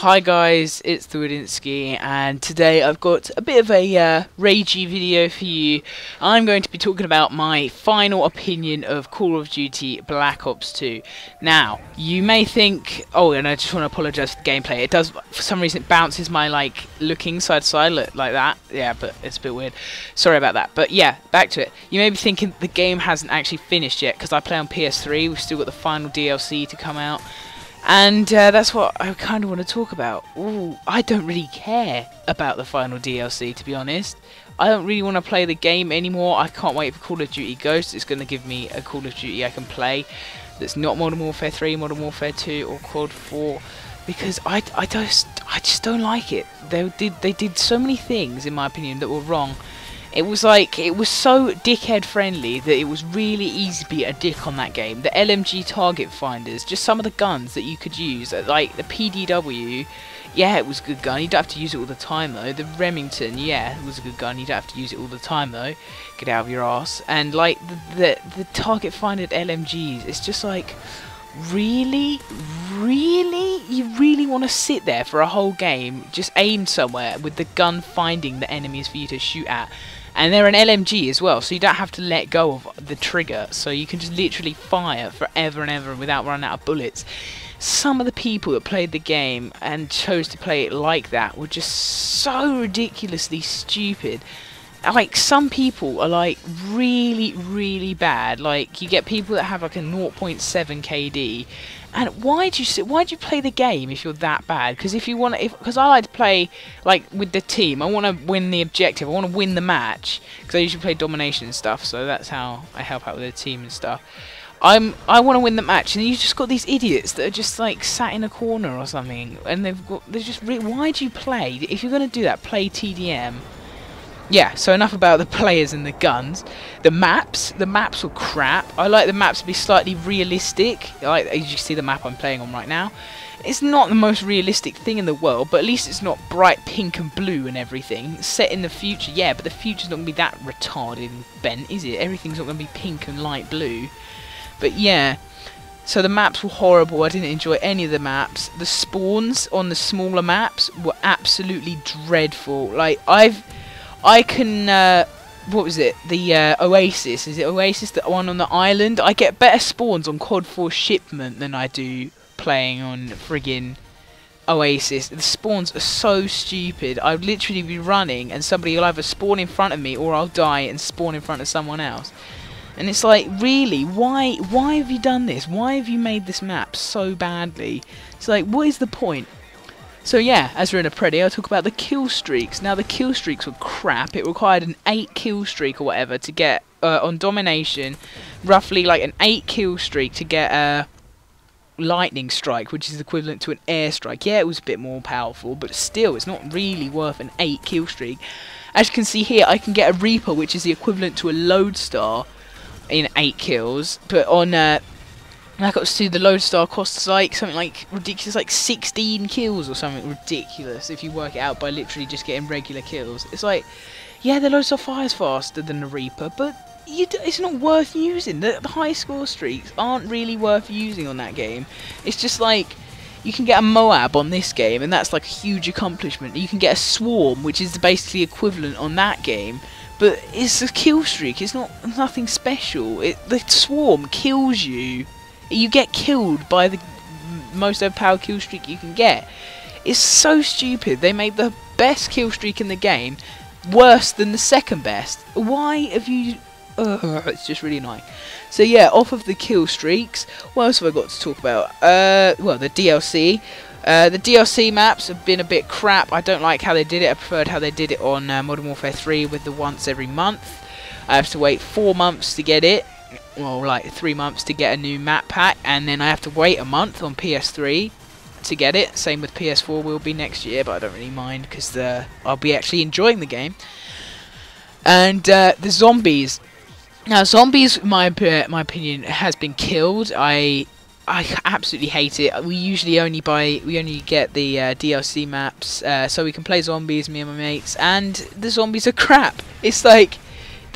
Hi guys, it's the Woodinsky, and today I've got a bit of a uh, ragey video for you. I'm going to be talking about my final opinion of Call of Duty Black Ops 2. Now, you may think, oh, and I just want to apologise for the gameplay. It does, for some reason, it bounces my like looking side to side like that. Yeah, but it's a bit weird. Sorry about that. But yeah, back to it. You may be thinking the game hasn't actually finished yet because I play on PS3. We've still got the final DLC to come out. And uh, that's what I kind of want to talk about. Ooh, I don't really care about the final DLC, to be honest. I don't really want to play the game anymore. I can't wait for Call of Duty Ghosts. It's going to give me a Call of Duty I can play that's not Modern Warfare 3, Modern Warfare 2, or COD 4 because I, I just I just don't like it. They did they did so many things in my opinion that were wrong it was like, it was so dickhead friendly that it was really easy to be a dick on that game. The LMG target finders, just some of the guns that you could use, uh, like the PDW, yeah, it was a good gun. You don't have to use it all the time though. The Remington, yeah, it was a good gun. You don't have to use it all the time though. Get out of your ass. And like the the, the target finder LMGs, it's just like really, really, you really want to sit there for a whole game, just aimed somewhere with the gun finding the enemies for you to shoot at and they're an LMG as well, so you don't have to let go of the trigger, so you can just literally fire forever and ever without running out of bullets. Some of the people that played the game and chose to play it like that were just so ridiculously stupid. Like, some people are like really, really bad. Like, you get people that have like a 0.7 KD and why do you why do you play the game if you're that bad? Because if you want to, because I like to play like with the team. I want to win the objective. I want to win the match because I usually play domination and stuff. So that's how I help out with the team and stuff. I'm I want to win the match, and you just got these idiots that are just like sat in a corner or something, and they've got they're just why do you play? If you're gonna do that, play TDM yeah, so enough about the players and the guns. The maps, the maps were crap. I like the maps to be slightly realistic. Like as you see the map I'm playing on right now. It's not the most realistic thing in the world, but at least it's not bright pink and blue and everything. set in the future, yeah, but the future's not going to be that retarded and bent, is it? Everything's not going to be pink and light blue. But yeah, so the maps were horrible. I didn't enjoy any of the maps. The spawns on the smaller maps were absolutely dreadful. Like I've I can. Uh, what was it? The uh, Oasis. Is it Oasis? The one on the island. I get better spawns on COD 4 shipment than I do playing on friggin' Oasis. The spawns are so stupid. I'd literally be running and somebody will either spawn in front of me or I'll die and spawn in front of someone else. And it's like, really, why why have you done this? Why have you made this map so badly? It's like, what is the point? So yeah, as we're in a Preddy, I'll talk about the kill streaks. Now the kill streaks were crap. It required an 8 kill streak or whatever to get, uh, on Domination, roughly like an 8 kill streak to get a lightning strike, which is equivalent to an air strike. Yeah, it was a bit more powerful, but still, it's not really worth an 8 kill streak. As you can see here, I can get a Reaper, which is the equivalent to a Lodestar in 8 kills, but on uh, I got to see the Lodestar costs like something like ridiculous, like 16 kills or something ridiculous if you work it out by literally just getting regular kills. It's like, yeah, the Lodestar fires faster than the Reaper, but it's not worth using. The, the high score streaks aren't really worth using on that game. It's just like, you can get a Moab on this game, and that's like a huge accomplishment. You can get a Swarm, which is basically equivalent on that game, but it's a kill streak. It's not nothing special. It, the Swarm kills you you get killed by the most overpowered kill streak you can get. It's so stupid. They made the best kill streak in the game worse than the second best. Why have you... Uh, it's just really annoying. So yeah, off of the kill streaks, what else have I got to talk about? Uh, well, the DLC. Uh, the DLC maps have been a bit crap. I don't like how they did it. I preferred how they did it on uh, Modern Warfare 3 with the once every month. I have to wait four months to get it well, like three months to get a new map pack, and then I have to wait a month on PS3 to get it. Same with PS4 will be next year, but I don't really mind because I'll be actually enjoying the game. And uh, the zombies. Now, zombies, my my opinion, has been killed. I I absolutely hate it. We usually only buy, we only get the uh, DLC maps, uh, so we can play zombies, me and my mates, and the zombies are crap. It's like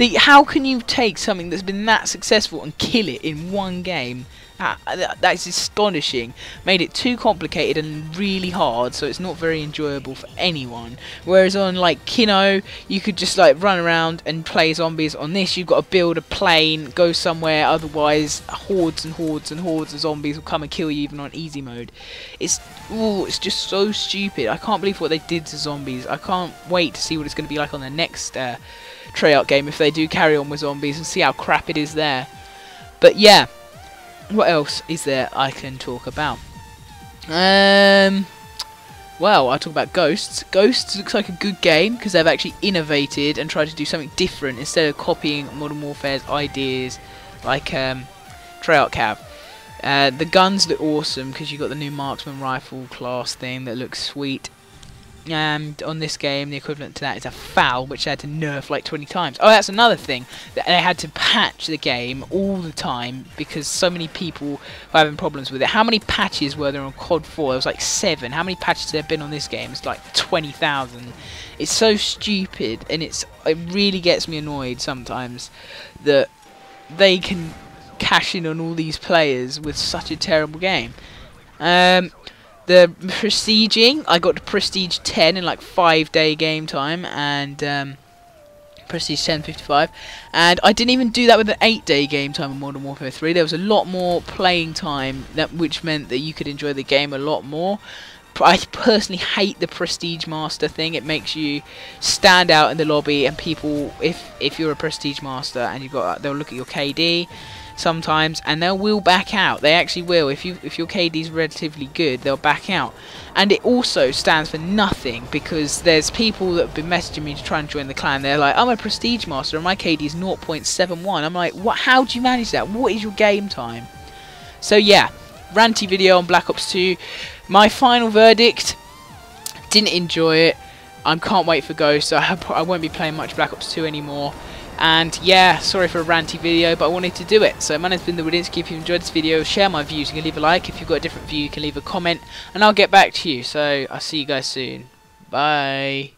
the how can you take something that's been that successful and kill it in one game? Ah, that is astonishing. Made it too complicated and really hard, so it's not very enjoyable for anyone. Whereas on like Kino, you could just like run around and play zombies. On this, you've got to build a plane, go somewhere. Otherwise, hordes and hordes and hordes of zombies will come and kill you even on easy mode. It's ooh, it's just so stupid. I can't believe what they did to zombies. I can't wait to see what it's going to be like on the next uh, Treyarch game if they do carry on with zombies and see how crap it is there. But yeah, what else is there I can talk about? Um, well, I talk about Ghosts. Ghosts looks like a good game because they've actually innovated and tried to do something different instead of copying Modern Warfare's ideas like um, Treyarch have. Uh, the guns look awesome because you've got the new marksman rifle class thing that looks sweet and on this game the equivalent to that is a FAL, which they had to nerf like 20 times. Oh that's another thing. They had to patch the game all the time because so many people were having problems with it. How many patches were there on COD 4 there was like 7 how many patches there been on this game? It's like 20,000 it's so stupid and it's it really gets me annoyed sometimes that they can cash in on all these players with such a terrible game. Um, the prestiging, I got to prestige 10 in like 5 day game time and um, prestige 1055 and I didn't even do that with an 8 day game time in Modern Warfare 3 there was a lot more playing time that which meant that you could enjoy the game a lot more I personally hate the prestige master thing it makes you stand out in the lobby and people if if you're a prestige master and you've got they'll look at your KD sometimes, and they'll will back out. They actually will. If you if your KD is relatively good, they'll back out. And it also stands for nothing because there's people that have been messaging me to try and join the clan. They're like, I'm a prestige master and my KD is 0.71. I'm like, what? How do you manage that? What is your game time? So yeah, ranty video on Black Ops 2. My final verdict: didn't enjoy it. I can't wait for Ghost. So I won't be playing much Black Ops 2 anymore. And yeah, sorry for a ranty video, but I wanted to do it. So my name's been The Woodinsky. If you enjoyed this video, share my views. You can leave a like. If you've got a different view, you can leave a comment. And I'll get back to you. So I'll see you guys soon. Bye.